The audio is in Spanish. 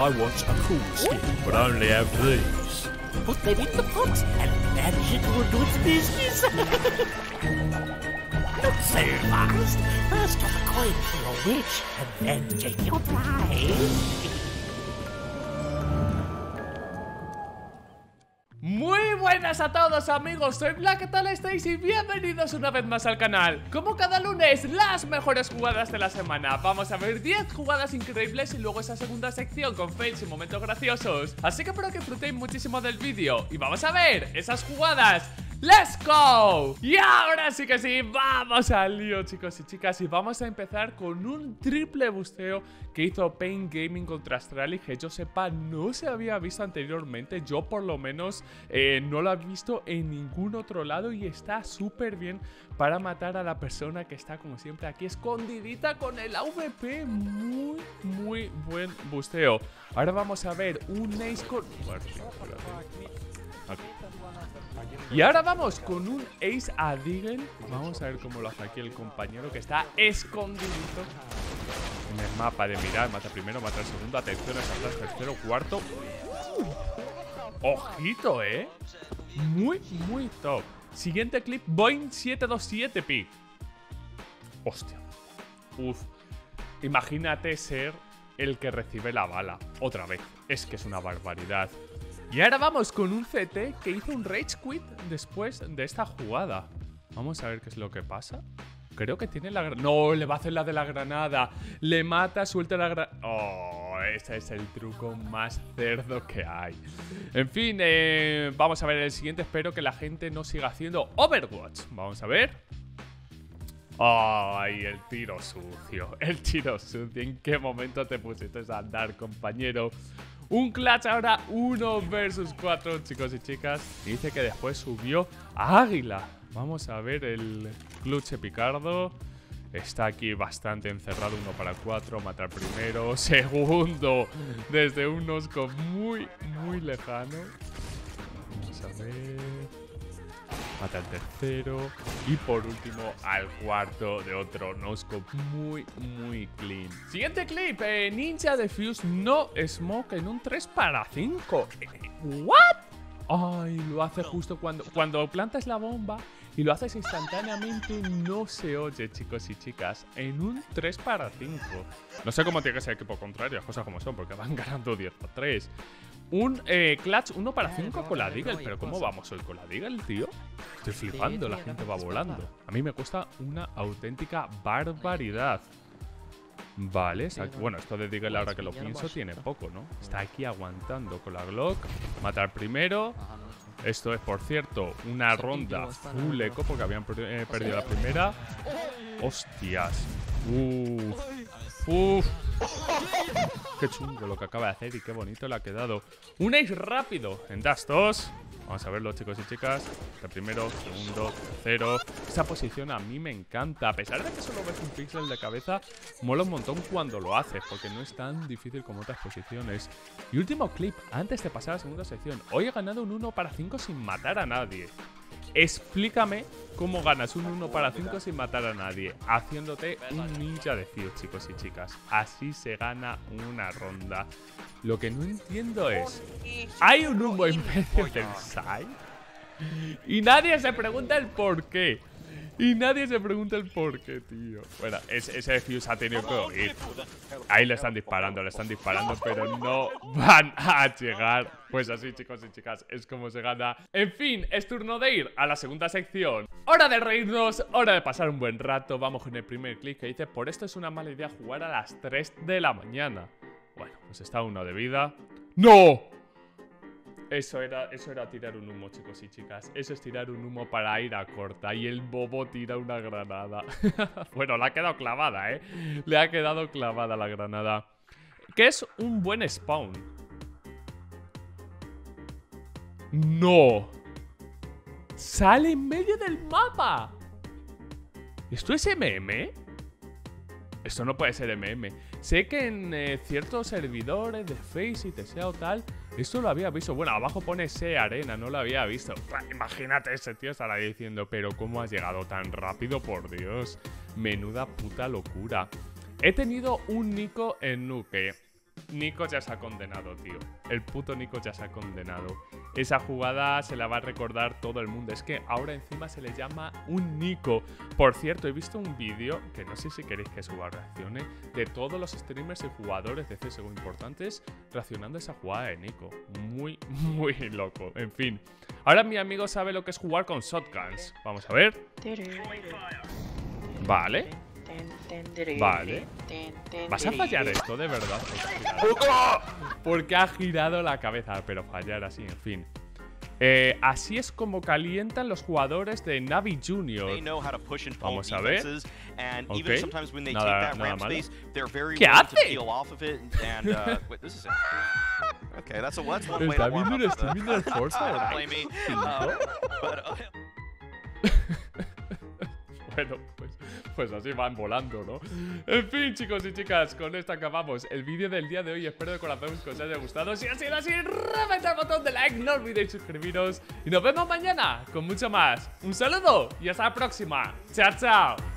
I want a cool skin, but only have these. Put them in the pot and magic will do its business. Not so fast. First drop a coin for your witch and then take your prize. Muy buenas a todos amigos, soy Black, ¿qué tal estáis? Y bienvenidos una vez más al canal. Como cada lunes, las mejores jugadas de la semana. Vamos a ver 10 jugadas increíbles y luego esa segunda sección con fails y momentos graciosos. Así que espero que disfrutéis muchísimo del vídeo. Y vamos a ver esas jugadas ¡Let's go! Y ahora sí que sí, vamos al lío chicos y chicas Y vamos a empezar con un triple busteo que hizo Pain Gaming contra Astralis Que yo sepa no se había visto anteriormente Yo por lo menos eh, no lo he visto en ningún otro lado Y está súper bien para matar a la persona que está como siempre aquí escondidita con el AVP Muy, muy buen busteo. Ahora vamos a ver un Ace con... Y ahora vamos con un Ace a Deagle. Vamos a ver cómo lo hace aquí el compañero que está escondidito en el mapa de mirar. Mata primero, mata el segundo. Atención, atrás, tercero, cuarto. Ojito, ¿eh? Muy, muy top. Siguiente clip, Boeing 727 Pi. Hostia. Uf. Imagínate ser el que recibe la bala. Otra vez. Es que es una barbaridad. Y ahora vamos con un CT que hizo un Rage Quit después de esta jugada. Vamos a ver qué es lo que pasa. Creo que tiene la. No, le va a hacer la de la granada. Le mata, suelta la granada. Oh, ese es el truco más cerdo que hay. En fin, eh, vamos a ver el siguiente. Espero que la gente no siga haciendo Overwatch. Vamos a ver. Ay, el tiro sucio. El tiro sucio. ¿En qué momento te pusiste a andar, compañero? Un clutch ahora 1 versus 4, chicos y chicas. dice que después subió a Águila. Vamos a ver el clutch Picardo. Está aquí bastante encerrado, uno para cuatro, matar primero, segundo, desde unos con muy, muy lejano. Vamos a ver mata al tercero y por último al cuarto de otro nosco muy muy clean. Siguiente clip, eh, Ninja Defuse no smoke en un 3 para 5. ¿What? Ay, lo hace justo cuando, cuando plantas la bomba y lo haces instantáneamente, no se oye, chicos y chicas, en un 3 para 5. No sé cómo tiene que ser equipo contrario, las cosas como son, porque van ganando 10 a 3. Un eh, clutch 1 para 5 con la Deagle. Pero ¿cómo vamos hoy con la Deagle, tío? Estoy flipando, la gente va volando. A mí me cuesta una auténtica barbaridad. Vale, bueno, esto de Deagle ahora que lo pienso tiene poco, ¿no? Está aquí aguantando con la Glock. Matar primero. Esto es, por cierto, una ronda full eco porque habían eh, perdido la primera. Hostias. Uff. Uff. Qué chungo lo que acaba de hacer y qué bonito le ha quedado. Un ace rápido en Dash 2. Vamos a verlo, chicos y chicas. Primero, segundo, tercero. Esa posición a mí me encanta. A pesar de que solo ves un píxel de cabeza, mola un montón cuando lo haces, porque no es tan difícil como otras posiciones. Y último clip, antes de pasar a la segunda sección. Hoy he ganado un 1 para 5 sin matar a nadie. Explícame cómo ganas un 1 para 5 sin matar a nadie, haciéndote un ninja de Fio, chicos y chicas. Así se gana una ronda. Lo que no entiendo es, ¿hay un humo en medio del side? Y nadie se pregunta el por qué. Y nadie se pregunta el por qué, tío. Bueno, ese, ese Fuse ha tenido que ir. Ahí le están disparando, le están disparando, pero no van a llegar. Pues así, chicos y chicas, es como se gana. En fin, es turno de ir a la segunda sección. Hora de reírnos, hora de pasar un buen rato. Vamos con el primer clic que dice, por esto es una mala idea jugar a las 3 de la mañana. Bueno, pues está uno de vida. ¡No! Eso era, eso era tirar un humo, chicos y chicas. Eso es tirar un humo para ir a corta. Y el bobo tira una granada. bueno, le ha quedado clavada, ¿eh? Le ha quedado clavada la granada. ¿Qué es un buen spawn? ¡No! ¡Sale en medio del mapa! ¿Esto es MM? Esto no puede ser MM. Sé que en eh, ciertos servidores de Face y TSA o tal esto lo había visto. Bueno, abajo pone Se Arena, no lo había visto. Imagínate, ese tío estará diciendo, pero ¿cómo has llegado tan rápido? Por Dios. Menuda puta locura. He tenido un Nico en Nuke. Nico ya se ha condenado, tío. El puto Nico ya se ha condenado. Esa jugada se la va a recordar todo el mundo. Es que ahora encima se le llama un Nico. Por cierto, he visto un vídeo, que no sé si queréis que suba reaccione, de todos los streamers y jugadores de CSGO importantes reaccionando a esa jugada de Nico. Muy, muy loco. En fin. Ahora mi amigo sabe lo que es jugar con shotguns. Vamos a ver. Vale. Vale. ¿Vas a fallar esto de verdad? Porque ha girado la cabeza, pero fallar así, en fin. Eh, así es como calientan los jugadores de Navi Junior. Vamos a ver. Okay. Nada, nada malo. ¿Qué hace? ¿Está viendo el streaming del Forza? bueno, pues, pues así van volando, ¿no? En fin, chicos y chicas, con esto acabamos el vídeo del día de hoy. Espero de corazón que os haya gustado. Si ha sido así, reventad el botón de like, no olvidéis suscribiros. Y nos vemos mañana con mucho más. Un saludo y hasta la próxima. Chao, chao.